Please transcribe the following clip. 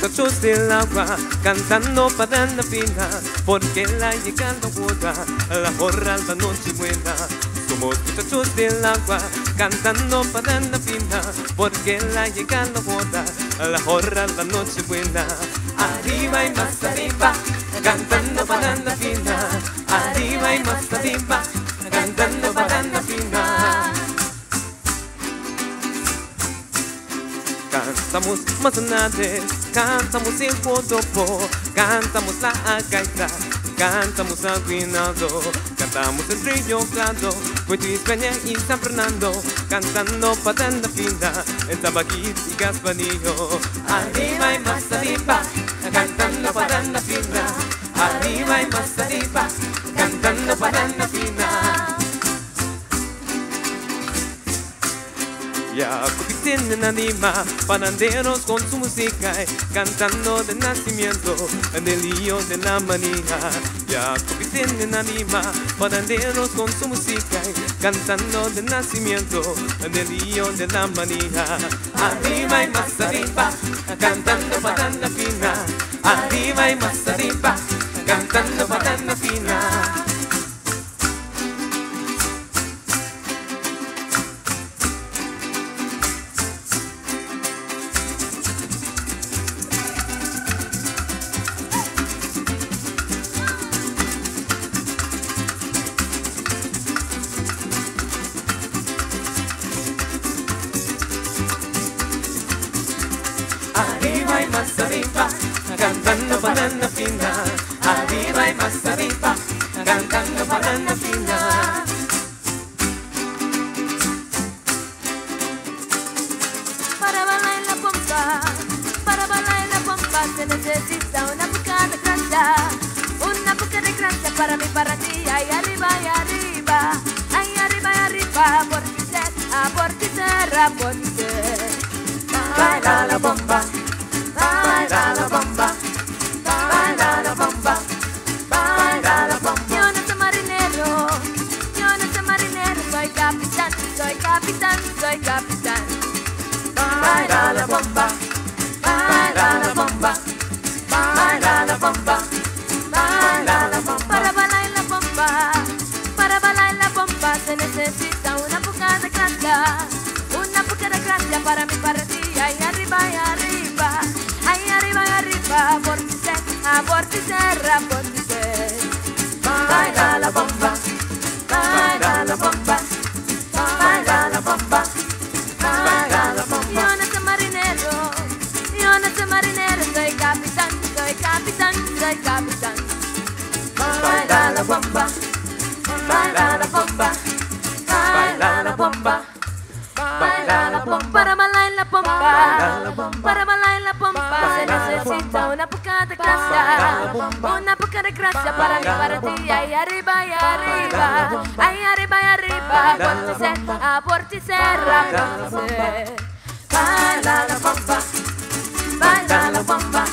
muchachos del agua cantando para la fina, porque la llega la boda, la jorra la noche buena. Somos muchachos del agua cantando para la fina, porque la llega la boda, la jorra la noche buena. Arriba y más arriba, cantando para la fina, arriba y más arriba, cantando para la fina. Cantamos mazanades, cantamos el jodopo, cantamos la gaita, cantamos aguinaldo, cantamos el río claro, Puerto Peña y San Fernando, cantando para la fina, en Tabaquit y Gaspanillo. Arriba y más arriba, cantando para la fina, arriba y más arriba, cantando para la fina. Ya tienen anima, pananderos con su música, cantando de nacimiento, en el lío de la manija. Ya tienen anima, pananderos con su música, cantando de nacimiento, en el lío de la manija. Arriba y más arriba, cantando para la fina. Arriba y más arriba, cantando para la fina. Arriba, cantando para la fina. Arriba y más arriba, cantando para la fina. Para bailar en la pompa, para bailar en la pompa se necesita una poca de gracia, una poca de gracia para mí, para ti, ahí arriba y arriba, ahí arriba y arriba, por ti ser, por ti ser, por ti ser. Baila la bomba, capitán. Baila la bomba, baila la bomba, baila la bomba, baila la bomba. Para bailar la bomba, para bailar la bomba se necesita una poca de gracia, una poca de gracia para mí, para ti, ahí arriba y arriba, ahí arriba y arriba, por ti ser, por ti ser, por ti soy capitán. Baila la bomba, baila la bomba, baila la bomba, baila la bomba. Para bailar en la bomba. para bailar en la pompa se necesita bomba. una poca de gracia, bomba. una poca de gracia para para la ti, bomba. ahí arriba y arriba, bomba. ahí arriba y arriba, bomba. ah, por ti ser, Baila la bomba. Baila la bomba,